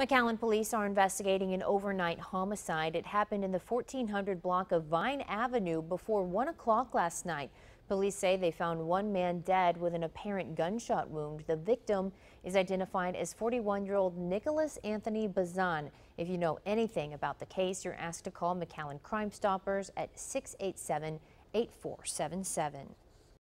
McAllen police are investigating an overnight homicide. It happened in the 1400 block of Vine Avenue before 1 o'clock last night. Police say they found one man dead with an apparent gunshot wound. The victim is identified as 41-year-old Nicholas Anthony Bazan. If you know anything about the case, you're asked to call McAllen Crime Stoppers at 687 8477.